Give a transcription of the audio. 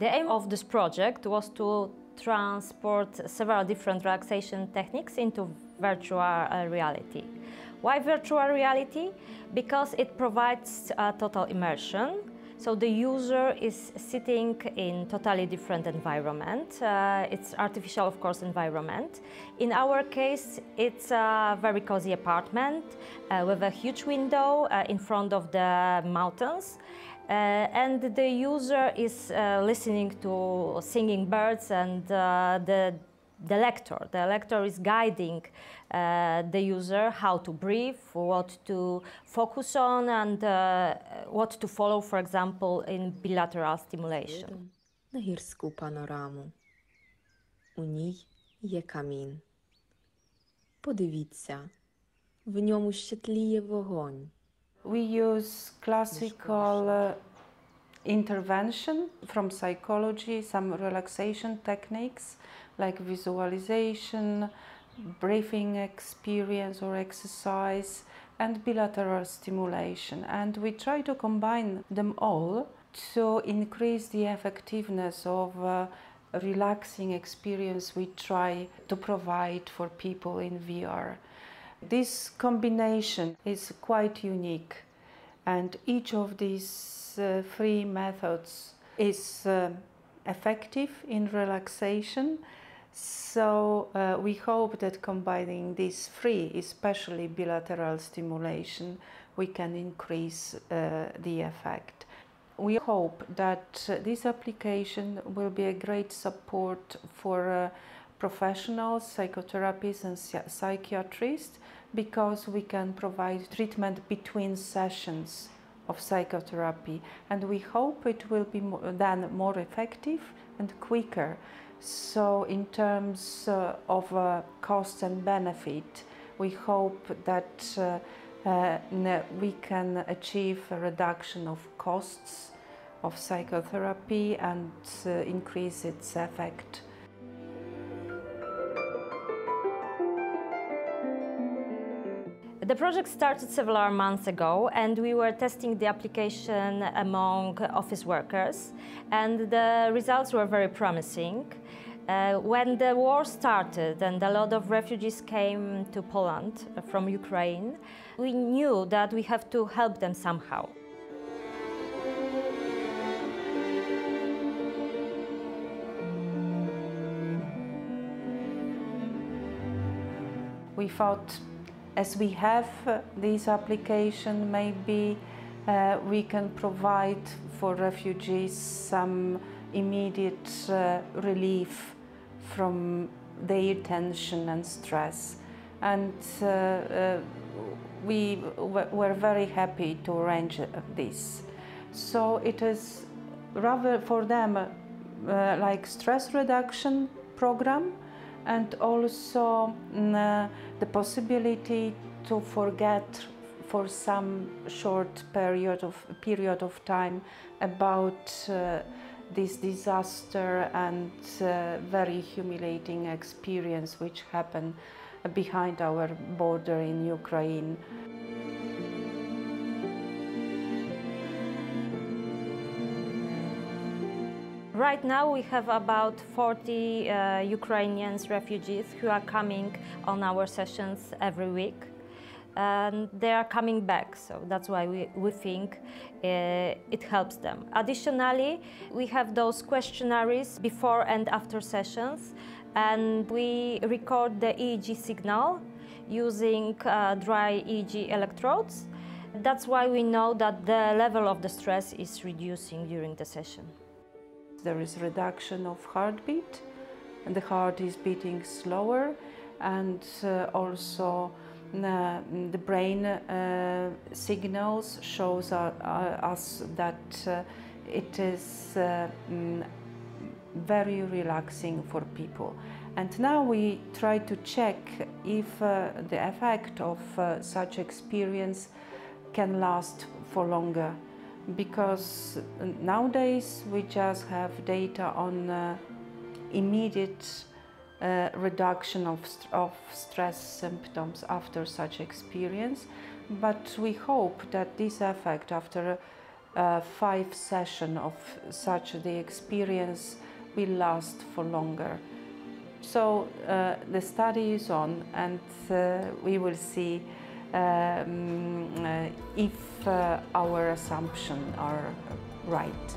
The aim of this project was to transport several different relaxation techniques into virtual uh, reality. Why virtual reality? Because it provides uh, total immersion. So the user is sitting in totally different environment. Uh, it's artificial, of course, environment. In our case, it's a very cozy apartment uh, with a huge window uh, in front of the mountains. Uh, and the user is uh, listening to singing birds and uh, the, the lector. The lector is guiding uh, the user how to breathe, what to focus on and uh, what to follow, for example, in bilateral stimulation. на гірську панораму. У ній є камін. Подивіться, в ньому ще тліє вогонь. We use classical uh, intervention from psychology, some relaxation techniques like visualization, breathing experience or exercise, and bilateral stimulation. And we try to combine them all to increase the effectiveness of uh, relaxing experience we try to provide for people in VR. This combination is quite unique, and each of these uh, three methods is uh, effective in relaxation. So, uh, we hope that combining these three, especially bilateral stimulation, we can increase uh, the effect. We hope that this application will be a great support for uh, professionals, psychotherapists, and psychiatrists because we can provide treatment between sessions of psychotherapy and we hope it will be mo- then more effective and quicker. So, in terms uh, of uh, cost and benefit, we hope that uh, uh, we can achieve a reduction of costs of psychotherapy and uh, increase its effect. The project started several months ago and we were testing the application among office workers and the results were very promising. Uh, when the war started and a lot of refugees came to Poland from Ukraine, we knew that we have to help them somehow. we thought as we have uh, this application maybe uh, we can provide for refugees some immediate uh, relief from their tension and stress. And uh, uh, we were very happy to arrange this. So it is rather for them like stress reduction program and also mm, uh, the possibility to forget for some short period of period of time about uh, this disaster and uh, very humiliating experience which happened behind our border in Ukraine. Right now we have about 40 uh, Ukrainians refugees who are coming on our sessions every week. And they are coming back, so that's why we, we think uh, it helps them. Additionally, we have those questionnaires before and after sessions, and we record the EEG signal using uh, dry EEG electrodes. That's why we know that the level of the stress is reducing during the session. There is reduction of heartbeat, and the heart is beating slower, and uh, also uh, the brain uh, signals shows uh, uh, us that uh, it is mm, very relaxing for people. And now we try to check if the effect of such experience can last for longer because nowadays we just have data on uh, immediate uh, reduction of, st- of stress symptoms after such experience but we hope that this effect after uh, five session of such the experience will last for longer. So uh, the study is on and uh, we will see um, uh, if uh, our assumptions are right.